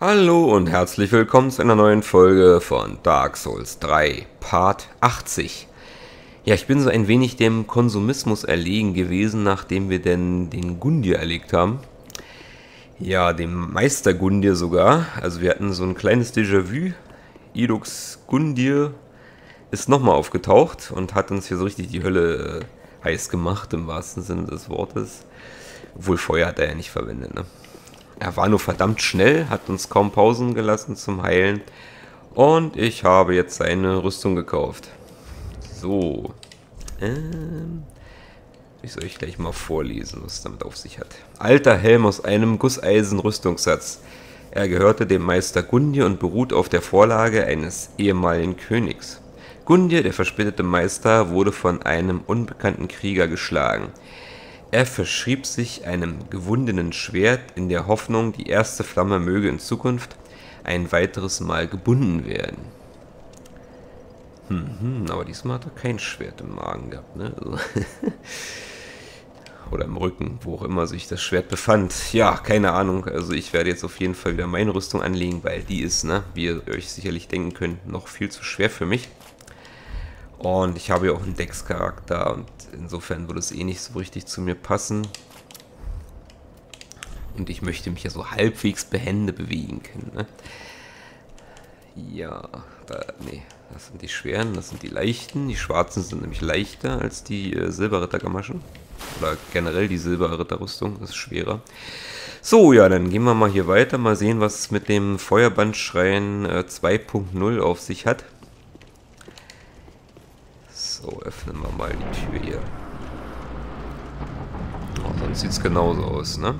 Hallo und herzlich willkommen zu einer neuen Folge von Dark Souls 3, Part 80. Ja, ich bin so ein wenig dem Konsumismus erlegen gewesen, nachdem wir denn den Gundir erlegt haben. Ja, dem Meister Gundir sogar. Also wir hatten so ein kleines Déjà-vu. Idux Gundir ist nochmal aufgetaucht und hat uns hier so richtig die Hölle äh, heiß gemacht, im wahrsten Sinne des Wortes. Obwohl Feuer hat er ja nicht verwendet, ne? Er war nur verdammt schnell, hat uns kaum Pausen gelassen zum Heilen. Und ich habe jetzt seine Rüstung gekauft. So. Ähm, ich soll euch gleich mal vorlesen, was es damit auf sich hat. Alter Helm aus einem Gusseisen-Rüstungssatz. Er gehörte dem Meister Gundir und beruht auf der Vorlage eines ehemaligen Königs. Gundir, der verspätete Meister, wurde von einem unbekannten Krieger geschlagen. Er verschrieb sich einem gewundenen Schwert in der Hoffnung, die erste Flamme möge in Zukunft ein weiteres Mal gebunden werden. Hm, hm, aber diesmal hat er kein Schwert im Magen gehabt, ne? Also Oder im Rücken, wo auch immer sich das Schwert befand. Ja, keine Ahnung. Also ich werde jetzt auf jeden Fall wieder meine Rüstung anlegen, weil die ist, ne, wie ihr euch sicherlich denken könnt, noch viel zu schwer für mich. Und ich habe ja auch einen Dex-Charakter und insofern würde es eh nicht so richtig zu mir passen. Und ich möchte mich ja so halbwegs behende bewegen können. Ne? Ja, da, nee, das sind die schweren, das sind die leichten. Die schwarzen sind nämlich leichter als die äh, Silberrittergamaschen. Oder generell die Silberritterrüstung, ist schwerer. So, ja, dann gehen wir mal hier weiter. Mal sehen, was es mit dem Feuerbandschrein äh, 2.0 auf sich hat. So, öffnen wir mal die Tür hier. Oh, sonst sieht es genauso aus, ne?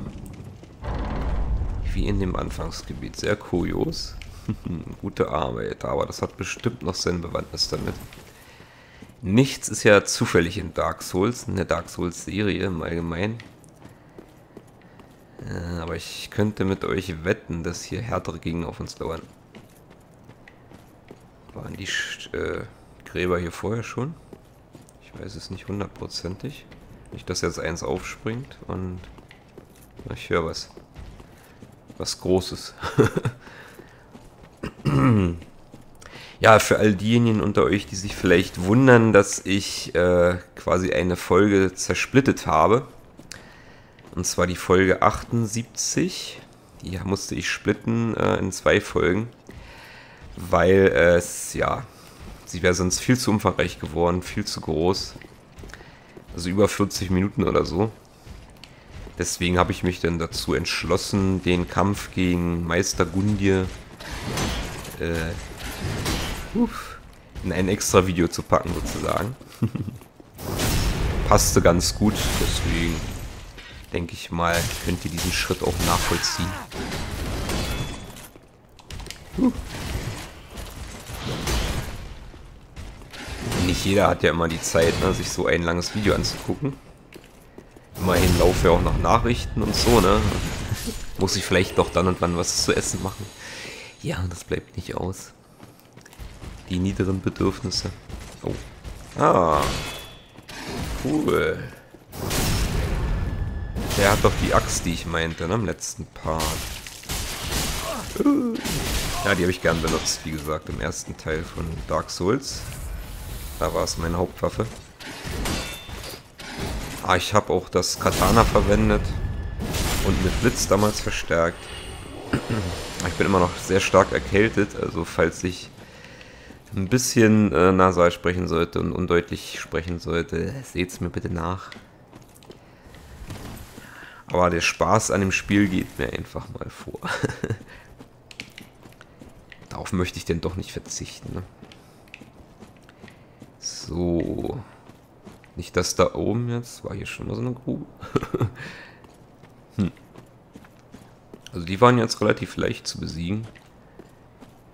Wie in dem Anfangsgebiet. Sehr kurios. Gute Arbeit, aber das hat bestimmt noch seine Bewandtnis damit. Nichts ist ja zufällig in Dark Souls, in der Dark Souls-Serie im Allgemeinen. Äh, aber ich könnte mit euch wetten, dass hier härtere Gegner auf uns lauern. Waren die äh, Gräber hier vorher schon? Ich weiß es nicht hundertprozentig. Nicht, dass jetzt eins aufspringt und ich höre was. Was Großes. ja, für all diejenigen unter euch, die sich vielleicht wundern, dass ich äh, quasi eine Folge zersplittet habe. Und zwar die Folge 78. Die musste ich splitten äh, in zwei Folgen. Weil es, ja, Sie wäre sonst viel zu umfangreich geworden, viel zu groß. Also über 40 Minuten oder so. Deswegen habe ich mich dann dazu entschlossen, den Kampf gegen Meister Gundir äh, in ein extra Video zu packen, sozusagen. Passte ganz gut, deswegen denke ich mal, könnt ihr diesen Schritt auch nachvollziehen. Uh. Nicht jeder hat ja immer die Zeit, ne, sich so ein langes Video anzugucken. Immerhin laufen ja auch noch Nachrichten und so, ne? Muss ich vielleicht doch dann und wann was zu essen machen. Ja, das bleibt nicht aus. Die niederen Bedürfnisse. Oh. Ah. Cool. Der hat doch die Axt, die ich meinte, ne, im letzten Part. Ja, die habe ich gern benutzt, wie gesagt, im ersten Teil von Dark Souls. Da war es meine Hauptwaffe. Ah, ich habe auch das Katana verwendet und mit Blitz damals verstärkt. Ich bin immer noch sehr stark erkältet, also falls ich ein bisschen äh, nasal sprechen sollte und undeutlich sprechen sollte, seht es mir bitte nach. Aber der Spaß an dem Spiel geht mir einfach mal vor. Darauf möchte ich denn doch nicht verzichten. Ne? So. Nicht das da oben jetzt. War hier schon mal so eine Grube? hm. Also die waren jetzt relativ leicht zu besiegen.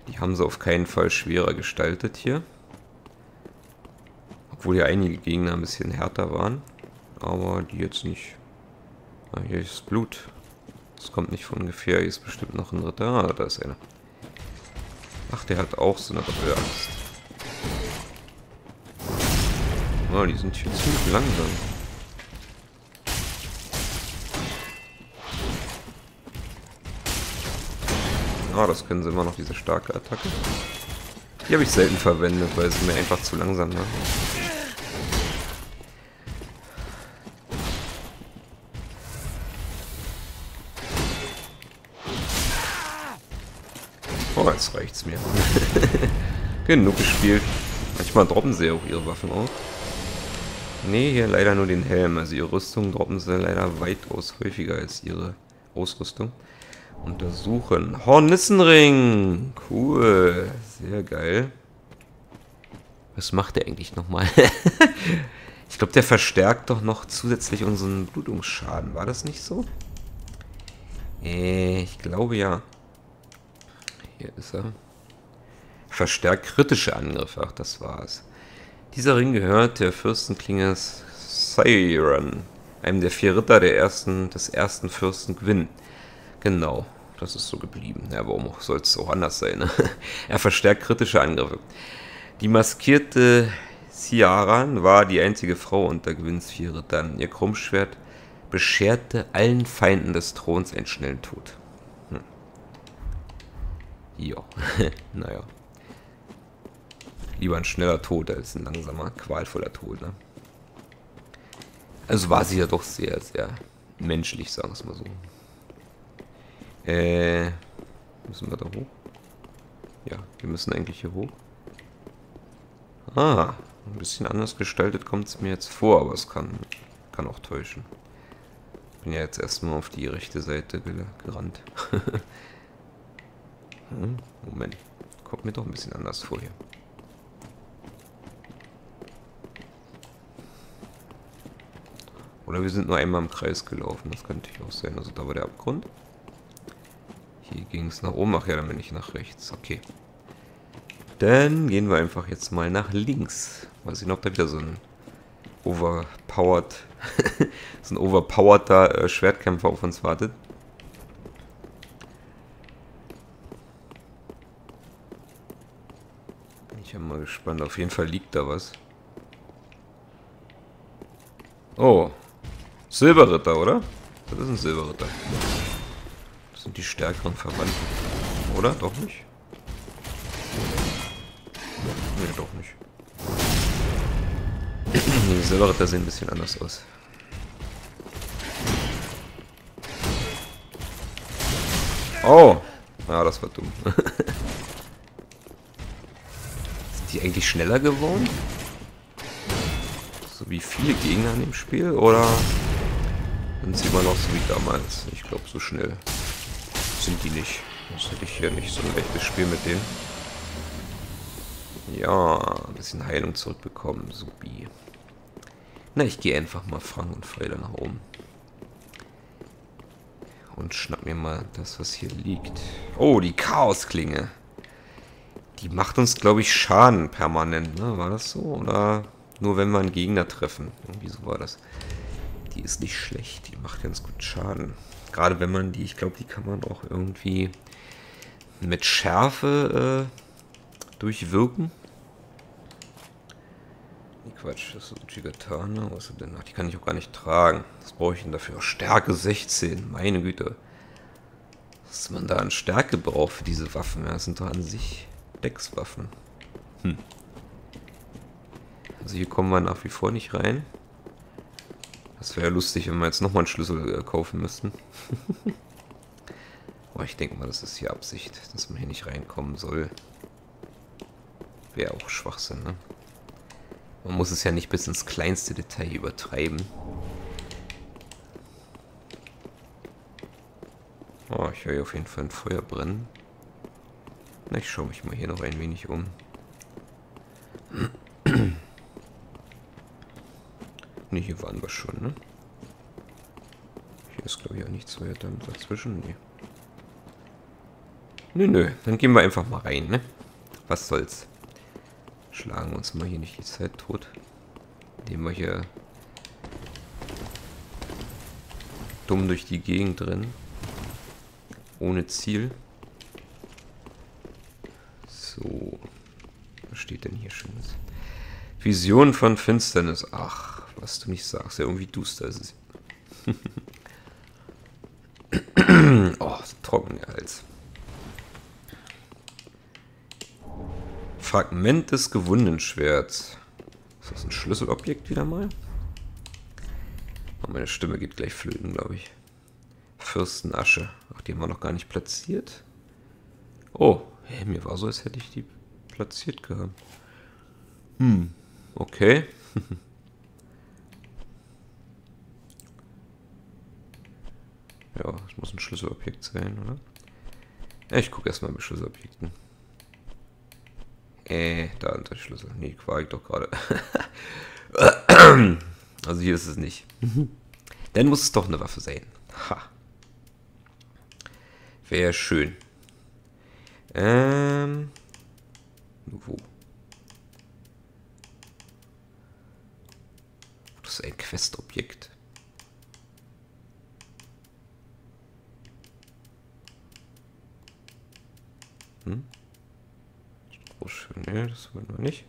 Die haben sie auf keinen Fall schwerer gestaltet hier. Obwohl ja einige Gegner ein bisschen härter waren. Aber die jetzt nicht. Ah, hier ist Blut. Das kommt nicht von ungefähr. Hier ist bestimmt noch ein Ritter. Ah, da ist einer. Ach, der hat auch so eine Doppelangst. Oh, die sind hier ziemlich langsam. Ah, das können sie immer noch, diese starke Attacke. Die habe ich selten verwendet, weil es mir einfach zu langsam war. Oh, jetzt reicht's mir. Genug gespielt. Manchmal droppen sie auch ihre Waffen auf. Nee, hier leider nur den Helm. Also ihre Rüstung droppen sie leider weitaus häufiger als ihre Ausrüstung. Untersuchen. Hornissenring. Cool. Sehr geil. Was macht der eigentlich nochmal? ich glaube, der verstärkt doch noch zusätzlich unseren Blutungsschaden. War das nicht so? Äh, ich glaube ja. Hier ist er. Verstärkt kritische Angriffe. Ach, das war's. Dieser Ring gehört der Fürstenklinge Siren, einem der vier Ritter der ersten, des ersten Fürsten Gwyn. Genau, das ist so geblieben. Ja, warum soll es auch anders sein? Ne? er verstärkt kritische Angriffe. Die maskierte Ciaran war die einzige Frau unter Gwyns vier Rittern. Ihr Krummschwert bescherte allen Feinden des Throns einen schnellen Tod. Hm. Ja, naja. Lieber ein schneller Tod als ein langsamer, qualvoller Tod. Ne? Also war sie ja doch sehr, sehr menschlich, sagen wir es mal so. Äh, müssen wir da hoch? Ja, wir müssen eigentlich hier hoch. Ah, ein bisschen anders gestaltet kommt es mir jetzt vor, aber es kann, kann auch täuschen. Bin ja jetzt erstmal auf die rechte Seite gerannt. hm, Moment, kommt mir doch ein bisschen anders vor hier. Oder wir sind nur einmal im Kreis gelaufen. Das könnte natürlich auch sein. Also da war der Abgrund. Hier ging es nach oben. Ach ja, dann bin ich nach rechts. Okay. Dann gehen wir einfach jetzt mal nach links. Mal sehen, ob da wieder so ein overpowered, so ein overpowerter äh, Schwertkämpfer auf uns wartet. Bin ich ja mal gespannt. Auf jeden Fall liegt da was. Oh, Silberritter, oder? Das ist ein Silberritter. Das sind die stärkeren Verwandten. Oder? Doch nicht? Nee, doch nicht. die Silberritter sehen ein bisschen anders aus. Oh! Ah, das war dumm. Sind die eigentlich schneller geworden? So wie viele Gegner in dem Spiel? Oder sind sie immer noch so wie damals. Ich glaube, so schnell sind die nicht. Das hätte ich hier nicht so ein echtes Spiel mit denen. Ja, ein bisschen Heilung zurückbekommen. Supi. Na, ich gehe einfach mal frank und freude nach oben. Und schnapp mir mal das, was hier liegt. Oh, die Chaosklinge. Die macht uns, glaube ich, Schaden permanent, ne? War das so? Oder nur wenn wir einen Gegner treffen? Irgendwie so war das. Ist nicht schlecht, die macht ganz gut Schaden. Gerade wenn man die, ich glaube, die kann man auch irgendwie mit Schärfe äh, durchwirken. Nee, Quatsch, das ist Gigatana. Was ist denn? Ach, die kann ich auch gar nicht tragen. Was brauche ich denn dafür? Stärke 16, meine Güte. Was man da an Stärke braucht für diese Waffen. Ja, das sind doch an sich Deckswaffen. Hm. Also hier kommen wir nach wie vor nicht rein. Das wäre ja lustig, wenn wir jetzt nochmal einen Schlüssel äh, kaufen müssten. Aber ich denke mal, das ist hier Absicht, dass man hier nicht reinkommen soll. Wäre auch Schwachsinn, ne? Man muss es ja nicht bis ins kleinste Detail übertreiben. Oh, ich höre hier auf jeden Fall ein Feuer brennen. Na, ich schaue mich mal hier noch ein wenig um. Ne, hier waren wir schon, ne? Hier ist, glaube ich, auch nichts weiter dazwischen. Nee. Nö, nö. Dann gehen wir einfach mal rein, ne? Was soll's. Schlagen wir uns mal hier nicht die Zeit tot. Indem wir hier dumm durch die Gegend drin. Ohne Ziel. So. Was steht denn hier Schönes? Vision von Finsternis. Ach was du nicht sagst. Ja, irgendwie duster ist es. oh, trocken der Hals. Fragment des gewundenen Schwerts. Ist das ein Schlüsselobjekt wieder mal? Oh, meine Stimme geht gleich flöten, glaube ich. Fürstenasche. Ach, die haben wir noch gar nicht platziert. Oh, hey, mir war so, als hätte ich die platziert gehabt. Hm, okay. ja, das muss ein Schlüsselobjekt sein, oder? Ja, ich gucke erstmal mit Schlüsselobjekten. Äh, da ist der Schlüssel. Nee, war ich doch gerade. also hier ist es nicht. Dann muss es doch eine Waffe sein. Ha. Wäre schön. Ähm. Wo? Das ist ein Questobjekt. Hm? Oh. Nee, das wollen wir nicht.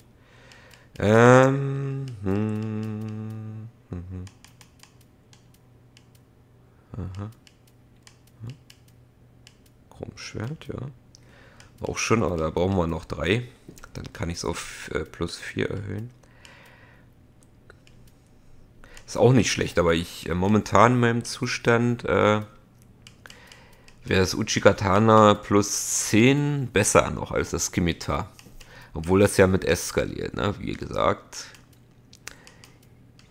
Ähm. Hm, hm, hm. Aha. Hm. Chromschwert, ja. Auch schon, aber da brauchen wir noch drei. Dann kann ich es auf äh, plus 4 erhöhen. Ist auch nicht schlecht, aber ich äh, momentan in meinem Zustand äh, wäre das Uchikatana plus 10 besser noch als das Skimitar. Obwohl das ja mit S skaliert, ne? wie gesagt.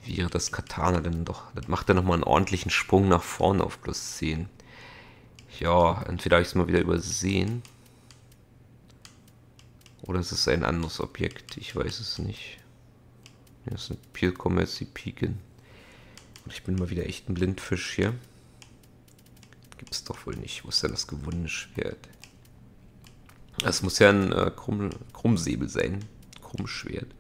Wäre das Katana denn doch. Das macht ja nochmal einen ordentlichen Sprung nach vorne auf plus 10. Ja, entweder habe ich es mal wieder übersehen. Oder es ist ein anderes Objekt, ich weiß es nicht. Hier, hier kommen jetzt die Piken. Ich bin mal wieder echt ein Blindfisch hier. Gibt es doch wohl nicht. Wo ist denn das gewundene Schwert? Das muss ja ein äh, Krumm, Krummsäbel sein. Krummschwert.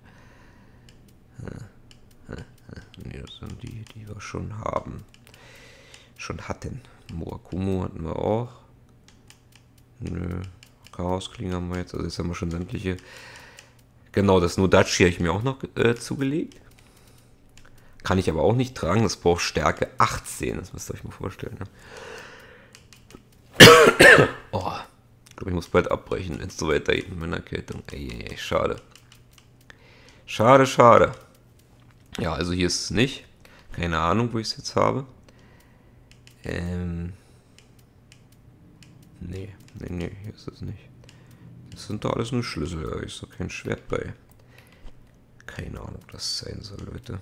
Ne, das sind die, die wir schon haben. Schon hatten. Murakumo hatten wir auch. Nö. Chaosklinge haben wir jetzt. Also jetzt haben wir schon sämtliche. Genau, das Nodachi habe ich mir auch noch äh, zugelegt. Kann ich aber auch nicht tragen. Das braucht Stärke 18. Das müsst ihr euch mal vorstellen. Ne? Oh, ich glaube, ich muss bald abbrechen, wenn es so weitergeht mit meiner Erkältung. Ey, ey, schade. Schade, schade. Ja, also hier ist es nicht. Keine Ahnung, wo ich es jetzt habe. Ähm. Nee, nee, nee, hier ist es nicht. Das sind doch alles nur Schlüssel, da ist doch kein Schwert bei. Keine Ahnung, ob das sein soll, Leute.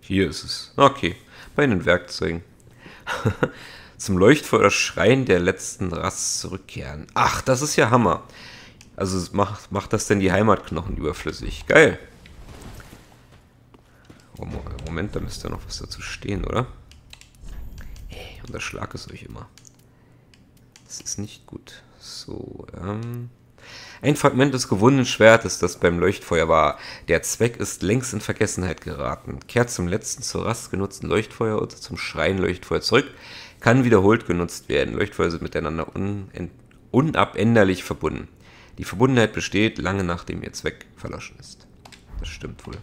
Hier ist es. Okay, bei den Werkzeugen. Zum Leuchtfeuer Schrein der letzten Rast zurückkehren. Ach, das ist ja Hammer. Also macht, macht das denn die Heimatknochen überflüssig? Geil. Oh, Moment, da müsste noch was dazu stehen, oder? Hey, unterschlag es euch immer. Das ist nicht gut. So, ähm... Ein Fragment des gewundenen Schwertes, das beim Leuchtfeuer war. Der Zweck ist längst in Vergessenheit geraten. Kehrt zum letzten zur Rast genutzten Leuchtfeuer oder zum Schrein Leuchtfeuer zurück. Kann wiederholt genutzt werden. Leuchtfeuer sind miteinander unabänderlich verbunden. Die Verbundenheit besteht lange nachdem ihr Zweck verloschen ist. Das stimmt wohl.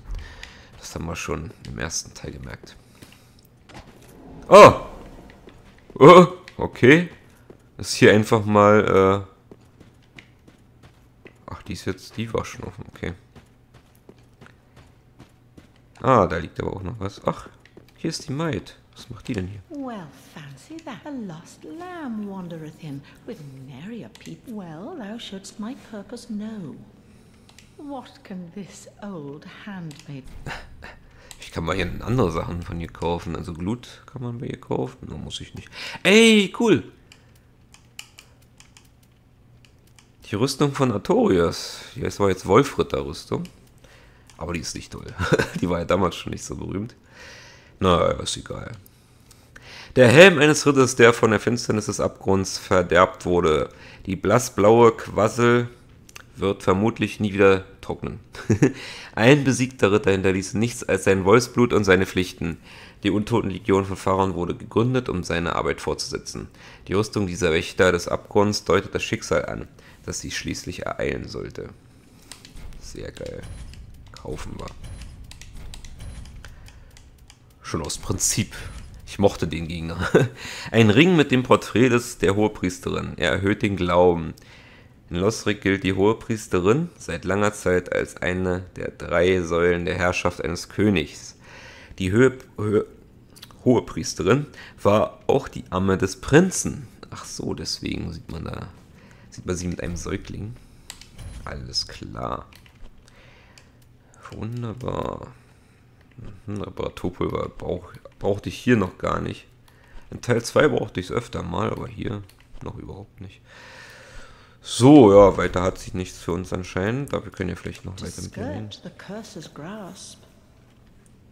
Das haben wir schon im ersten Teil gemerkt. Oh! Oh, okay. Das ist hier einfach mal äh, Ach, die ist jetzt, die war schon offen, okay. Ah, da liegt aber auch noch was. Ach, hier ist die Maid. Was macht die denn hier? Well, fancy that. A lost lamb wandereth in, with a peep. Well, thou shouldst my purpose know. What can this old handmaid... Ich kann mal hier andere Sachen von ihr kaufen. Also Glut kann man bei ihr kaufen. Nur muss ich nicht. Ey, cool. Die Rüstung von Artorias. Hier ist war jetzt Wolfritter-Rüstung. Aber die ist nicht toll. die war ja damals schon nicht so berühmt. Na, ist egal. Der Helm eines Ritters, der von der Finsternis des Abgrunds verderbt wurde. Die blassblaue Quassel wird vermutlich nie wieder trocknen. Ein besiegter Ritter hinterließ nichts als sein Wolfsblut und seine Pflichten. Die Untotenlegion von Pharaon wurde gegründet, um seine Arbeit fortzusetzen. Die Rüstung dieser Wächter des Abgrunds deutet das Schicksal an das sie schließlich ereilen sollte. Sehr geil. Kaufen wir. Schon aus Prinzip. Ich mochte den Gegner. Ein Ring mit dem Porträt des, der Hohepriesterin. Er erhöht den Glauben. In Losric gilt die Hohepriesterin seit langer Zeit als eine der drei Säulen der Herrschaft eines Königs. Die Höhe, Höhe, Hohepriesterin war auch die Amme des Prinzen. Ach so, deswegen sieht man da, sieht man sie mit einem Säugling. Alles klar. Wunderbar. Mhm, Reparaturpulver brauch, brauchte ich hier noch gar nicht. In Teil 2 brauchte ich es öfter mal, aber hier noch überhaupt nicht. So, ja, weiter hat sich nichts für uns anscheinend, aber wir können ja vielleicht noch weiter mit reden.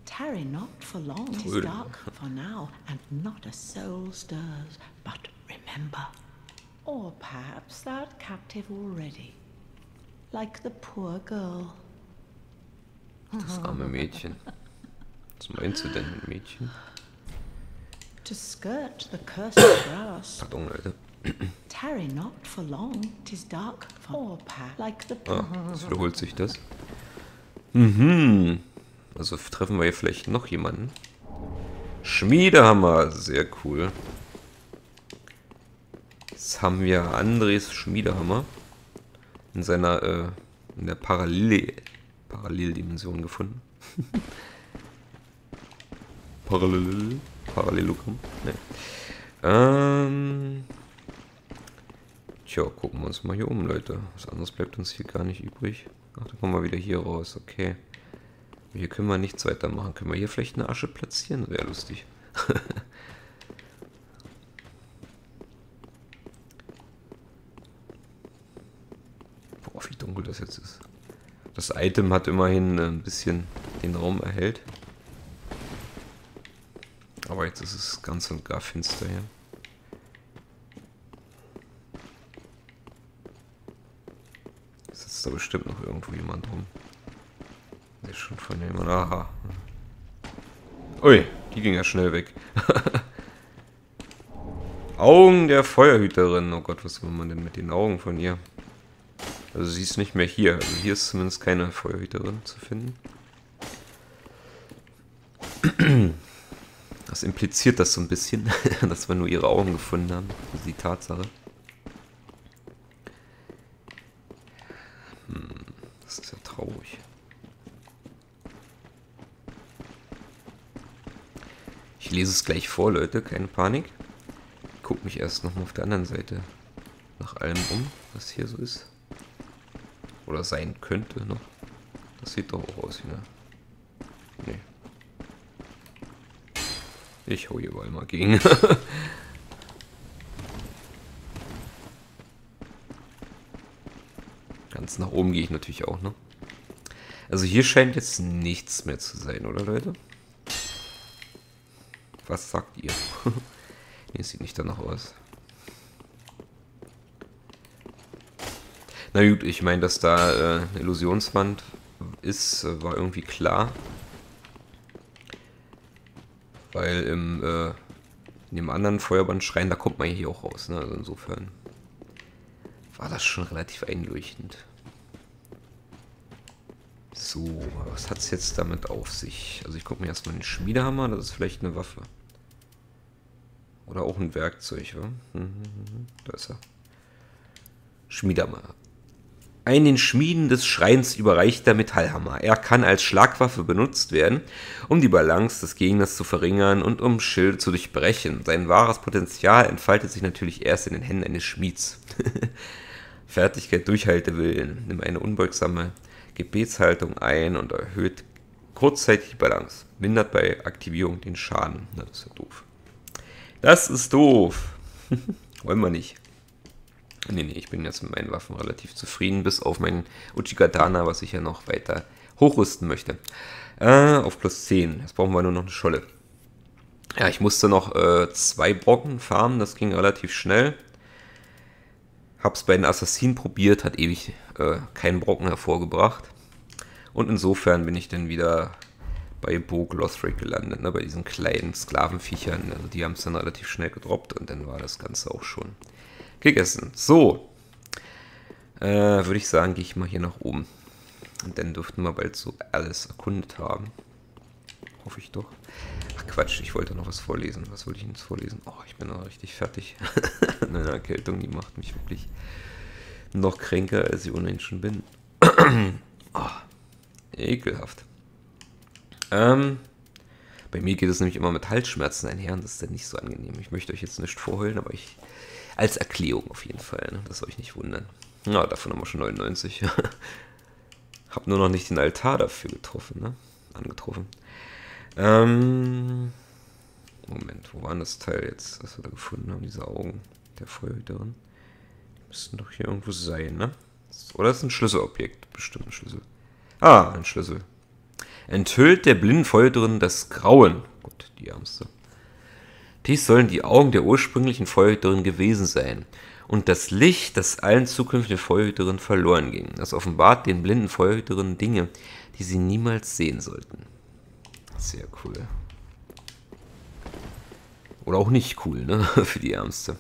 Tarry not for long, tis dark for now, and not a soul stirs, but remember. Or perhaps thou captive already, like the poor girl. Das arme Mädchen. Was meinst du denn mit Mädchen? To skirt the cursed grass. Pardon, Leute. Tarry not for long, tis dark for like the ah, es wiederholt sich das. Mhm. Also treffen wir hier vielleicht noch jemanden. Schmiedehammer, sehr cool. Jetzt haben wir Andres Schmiedehammer in seiner äh, in der Parallel Paralleldimension gefunden. Parallel Parallelogramm? Nee. Ähm, tja, gucken wir uns mal hier um, Leute. Was anderes bleibt uns hier gar nicht übrig. Ach, da kommen wir wieder hier raus. Okay. Hier können wir nichts weitermachen. Können wir hier vielleicht eine Asche platzieren? Wäre lustig. Boah, wie dunkel das jetzt ist. Das Item hat immerhin ein bisschen den Raum erhellt. Aber jetzt ist es ganz und gar finster hier. Sitzt da bestimmt noch irgendwo jemand rum. Der ist schon von jemand. Aha. Ui, die ging ja schnell weg. Augen der Feuerhüterin. Oh Gott, was will man denn mit den Augen von ihr? Also sie ist nicht mehr hier. Also hier ist zumindest keine Feuerhüterin zu finden. Das impliziert das so ein bisschen, dass wir nur ihre Augen gefunden haben. Das ist die Tatsache. Hm, das ist ja traurig. Ich lese es gleich vor, Leute, keine Panik. Ich guck mich erst nochmal auf der anderen Seite nach allem um, was hier so ist. Oder sein könnte noch. Das sieht doch auch aus wie eine... Nee. Ich hau hier mal gegen. Ganz nach oben gehe ich natürlich auch, ne? Also hier scheint jetzt nichts mehr zu sein, oder Leute? Was sagt ihr? nee, sieht nicht danach aus. Na gut, ich meine, dass da äh, eine Illusionswand ist, äh, war irgendwie klar. Weil im, äh, in dem anderen Feuerbandschrein, da kommt man hier auch raus. Ne? Also insofern war das schon relativ einleuchtend. So, was hat es jetzt damit auf sich? Also ich gucke mir erstmal den Schmiedehammer, das ist vielleicht eine Waffe. Oder auch ein Werkzeug, wa? Mhm, mhm, mhm. Da ist er. Schmiedehammer. Ein den Schmieden des Schreins überreichter Metallhammer. Er kann als Schlagwaffe benutzt werden, um die Balance des Gegners zu verringern und um Schilde zu durchbrechen. Sein wahres Potenzial entfaltet sich natürlich erst in den Händen eines Schmieds. Fertigkeit, Durchhaltewillen, nimm eine unbeugsame Gebetshaltung ein und erhöht kurzzeitig die Balance. Mindert bei Aktivierung den Schaden. Na, das ist ja doof. Das ist doof. Wollen wir nicht. Nee, nee, ich bin jetzt mit meinen Waffen relativ zufrieden, bis auf meinen Uchigatana, was ich ja noch weiter hochrüsten möchte. Äh, auf plus 10. Jetzt brauchen wir nur noch eine Scholle. Ja, ich musste noch äh, zwei Brocken farmen, das ging relativ schnell. Hab's bei den Assassinen probiert, hat ewig äh, keinen Brocken hervorgebracht. Und insofern bin ich dann wieder bei Bog Lothric gelandet, ne, bei diesen kleinen Sklavenviechern. Also die haben es dann relativ schnell gedroppt und dann war das Ganze auch schon gegessen. So. Äh, Würde ich sagen, gehe ich mal hier nach oben. Und dann dürften wir bald so alles erkundet haben. Hoffe ich doch. Ach Quatsch, ich wollte noch was vorlesen. Was wollte ich Ihnen jetzt vorlesen? Oh, ich bin noch richtig fertig. Eine Erkältung, die macht mich wirklich Noch kränker, als ich ohnehin schon bin. oh, ekelhaft. Ähm, bei mir geht es nämlich immer mit Halsschmerzen einher und das ist dann nicht so angenehm. Ich möchte euch jetzt nicht vorheulen, aber ich. Als Erklärung auf jeden Fall, ne? das soll ich nicht wundern. Na, davon haben wir schon 99. Hab nur noch nicht den Altar dafür getroffen, ne? Angetroffen. Ähm. Moment, wo war das Teil jetzt, was wir da gefunden haben, diese Augen der Feuerhüterin? Die müssten doch hier irgendwo sein, ne? Oder ist ein Schlüsselobjekt? Bestimmt ein Schlüssel. Ah, ein Schlüssel. Enthüllt der blinden Feuerhüterin das Grauen. Gut, die Ärmste. Dies sollen die Augen der ursprünglichen Feuerhüterin gewesen sein. Und das Licht, das allen zukünftigen Feuerhüterinnen verloren ging. Das offenbart den blinden Feuerhüterinnen Dinge, die sie niemals sehen sollten. Sehr cool. Oder auch nicht cool, ne? Für die Ärmste.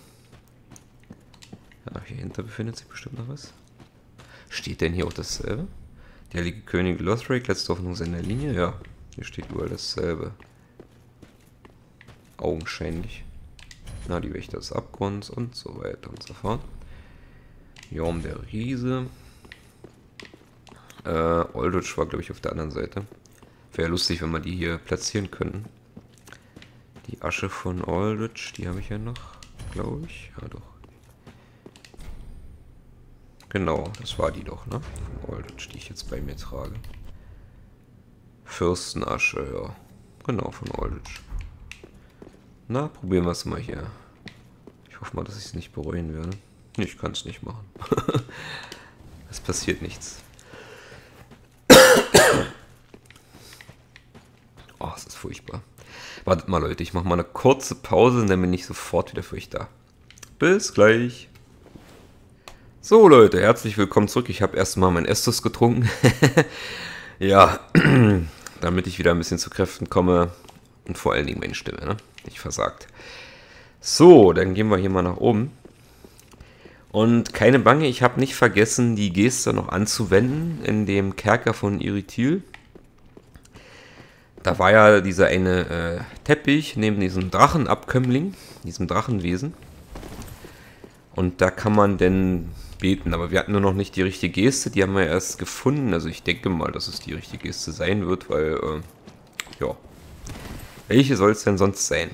Ja, hier hinter befindet sich bestimmt noch was. Steht denn hier auch dasselbe? Die heilige Königin Lothric, letzte Hoffnung seiner Linie? Ja, hier steht überall dasselbe. Augenscheinlich. Na, die Wächter des Abgrunds und so weiter und so fort. Jorm der Riese. Äh, Aldrich war, glaube ich, auf der anderen Seite. Wäre lustig, wenn wir die hier platzieren könnten. Die Asche von Aldrich, die habe ich ja noch, glaube ich. Ja, doch. Genau, das war die doch, ne? Von Aldrich, die ich jetzt bei mir trage. Fürstenasche, ja. Genau, von Aldrich. Na, probieren wir es mal hier. Ich hoffe mal, dass ich es nicht bereuen werde. Ich kann es nicht machen. es passiert nichts. oh, es ist furchtbar. Wartet mal, Leute, ich mache mal eine kurze Pause und dann bin ich sofort wieder für euch da. Bis gleich. So, Leute, herzlich willkommen zurück. Ich habe erstmal mein Estus getrunken. ja, damit ich wieder ein bisschen zu Kräften komme. Und vor allen Dingen meine Stimme, ne? Nicht versagt. So, dann gehen wir hier mal nach oben. Und keine Bange, ich habe nicht vergessen, die Geste noch anzuwenden in dem Kerker von Irithil. Da war ja dieser eine äh, Teppich neben diesem Drachenabkömmling, diesem Drachenwesen. Und da kann man denn beten. Aber wir hatten nur noch nicht die richtige Geste, die haben wir erst gefunden. Also ich denke mal, dass es die richtige Geste sein wird, weil, äh, ja. Welche soll es denn sonst sein?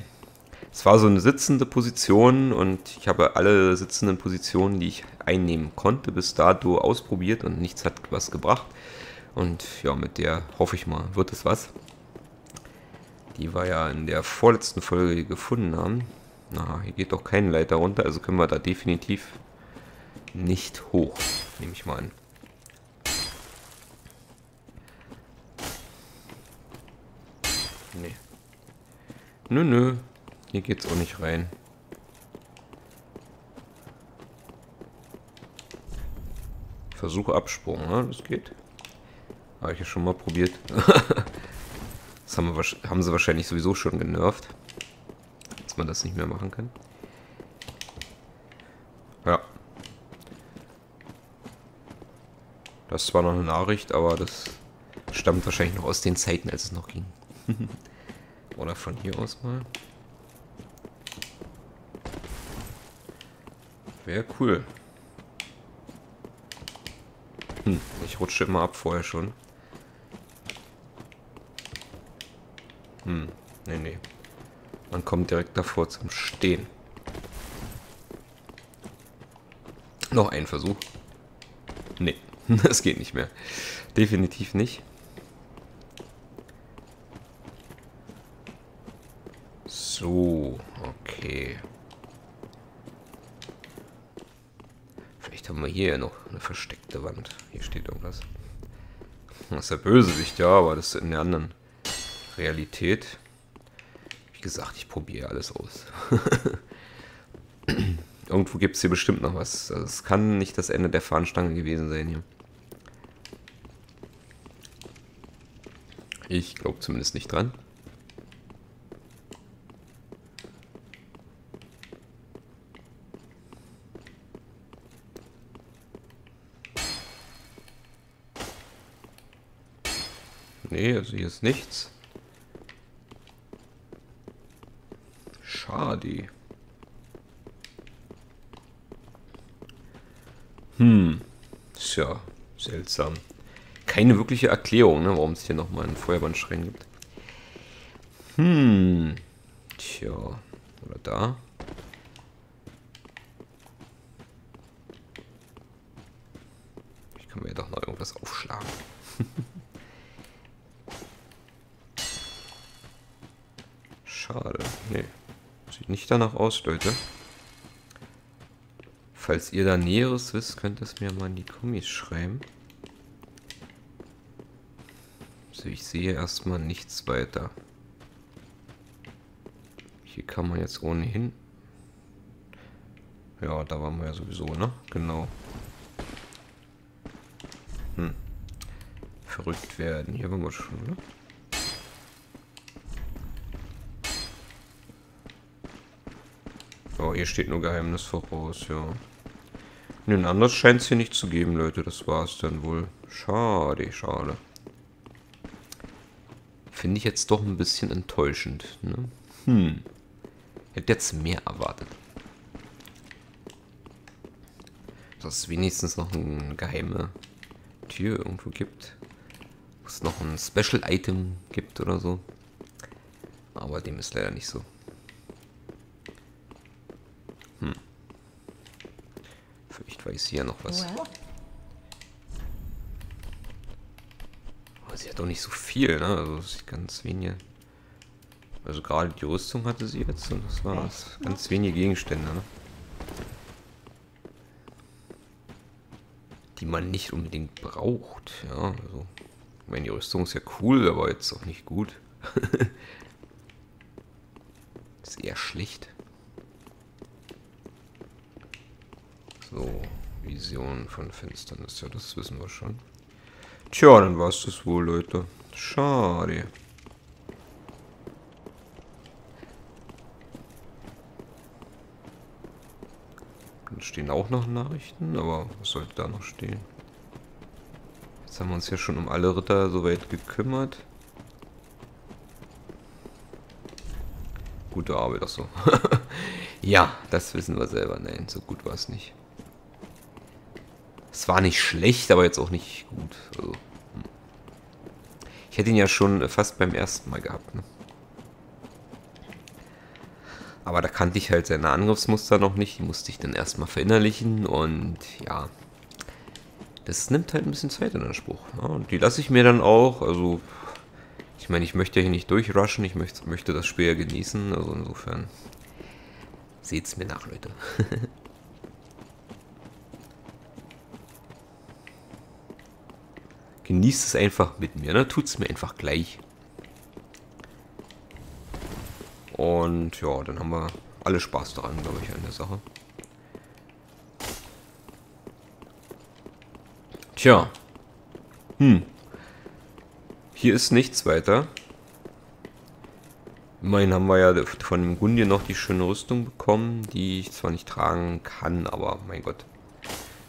Es war so eine sitzende Position und ich habe alle sitzenden Positionen, die ich einnehmen konnte, bis dato ausprobiert und nichts hat was gebracht. Und ja, mit der hoffe ich mal, wird es was. Die wir ja in der vorletzten Folge gefunden haben. Na, hier geht doch kein Leiter runter, also können wir da definitiv nicht hoch, nehme ich mal an. Nee. Nö, nö, hier geht's auch nicht rein. Versuche Absprung, ne? Das geht. Habe ich ja schon mal probiert. das haben, wir, haben sie wahrscheinlich sowieso schon genervt. Dass man das nicht mehr machen kann. Ja. Das zwar noch eine Nachricht, aber das stammt wahrscheinlich noch aus den Zeiten, als es noch ging. Oder von hier aus mal. Wäre cool. Hm, ich rutsche immer ab vorher schon. Hm, nee, nee. Man kommt direkt davor zum Stehen. Noch ein Versuch. Nee, das geht nicht mehr. Definitiv nicht. So, okay. Vielleicht haben wir hier ja noch eine versteckte Wand. Hier steht irgendwas. Das ist der Bösewicht, ja, aber das ist in der anderen Realität. Wie gesagt, ich probiere alles aus. Irgendwo gibt es hier bestimmt noch was. Also es kann nicht das Ende der Fahnenstange gewesen sein hier. Ich glaube zumindest nicht dran. Nee, also hier ist nichts. Schade. Hm. Tja, seltsam. Keine wirkliche Erklärung, ne, warum es hier nochmal einen Feuerbandschrein gibt. Hm. Tja. Oder da. Ich kann mir doch noch irgendwas aufschlagen. Schade. Nee. Nicht danach aus, Leute. Falls ihr da Näheres wisst, könnt ihr es mir mal in die Kommis schreiben. Also ich sehe erstmal nichts weiter. Hier kann man jetzt ohnehin... Ja, da waren wir ja sowieso, ne? Genau. Hm. Verrückt werden. Hier waren wir schon, ne? Oh, hier steht nur Geheimnis voraus, ja. Nun, anders scheint es hier nicht zu geben, Leute. Das war es dann wohl. Schade, schade. Finde ich jetzt doch ein bisschen enttäuschend, ne? Hm. Hätte jetzt mehr erwartet. Dass es wenigstens noch eine geheime Tür irgendwo gibt. Wo es noch ein Special Item gibt oder so. Aber dem ist leider nicht so. Hm. Vielleicht weiß hier noch was. Aber sie hat doch nicht so viel, ne? Also ist ganz wenige. Also gerade die Rüstung hatte sie jetzt und das war's. Ganz wenige Gegenstände, ne? Die man nicht unbedingt braucht, ja. Also, ich meine, die Rüstung ist ja cool, aber jetzt auch nicht gut. ist eher schlicht. So, Vision von Finsternis, ja, das wissen wir schon. Tja, dann war es das wohl, Leute. Schade. Dann stehen auch noch Nachrichten, aber was sollte da noch stehen? Jetzt haben wir uns ja schon um alle Ritter soweit gekümmert. Gute Arbeit, ach so. ja, das wissen wir selber. Nein, so gut war es nicht. Es war nicht schlecht, aber jetzt auch nicht gut. Also, hm. ich hätte ihn ja schon fast beim ersten Mal gehabt. Ne? Aber da kannte ich halt seine Angriffsmuster noch nicht. Die musste ich dann erstmal verinnerlichen. Und ja, das nimmt halt ein bisschen Zeit in Anspruch. Ja, und die lasse ich mir dann auch. Also, ich meine, ich möchte hier nicht durchrushen. Ich möchte, möchte das Spiel genießen. Also insofern, seht es mir nach, Leute. Genießt es einfach mit mir, ne? Tut es mir einfach gleich. Und ja, dann haben wir alle Spaß daran, glaube ich, an der Sache. Tja. Hm. Hier ist nichts weiter. Immerhin haben wir ja von dem Gundir noch die schöne Rüstung bekommen, die ich zwar nicht tragen kann, aber mein Gott.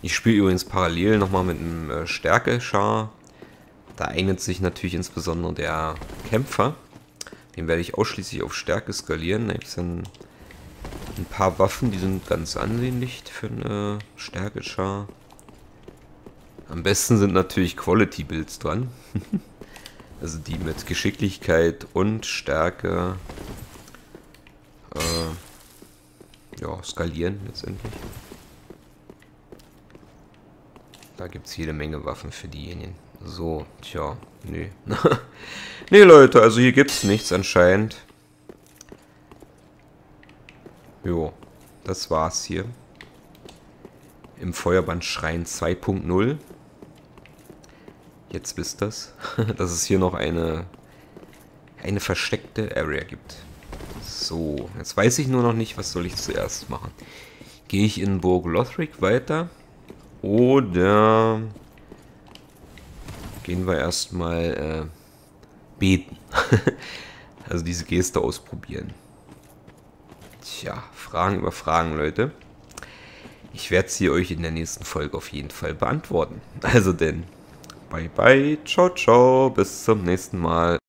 Ich spiele übrigens parallel nochmal mit einem äh, Stärke-Schar. Da eignet sich natürlich insbesondere der Kämpfer. Den werde ich ausschließlich auf Stärke skalieren. Da gibt es ein, ein paar Waffen, die sind ganz ansehnlich für eine Stärke-Char. Am besten sind natürlich Quality-Builds dran. also die mit Geschicklichkeit und Stärke äh, ja, skalieren letztendlich. Da gibt es jede Menge Waffen für diejenigen. So, tja, nee. nee, Leute, also hier gibt es nichts anscheinend. Jo, das war's hier. Im Feuerbandschrein 2.0. Jetzt wisst das, dass es hier noch eine, eine versteckte Area gibt. So, jetzt weiß ich nur noch nicht, was soll ich zuerst machen. Gehe ich in Burg Lothric weiter? Oder gehen wir erstmal äh, beten. also diese Geste ausprobieren. Tja, Fragen über Fragen, Leute. Ich werde sie euch in der nächsten Folge auf jeden Fall beantworten. Also denn, bye bye, ciao, ciao, bis zum nächsten Mal.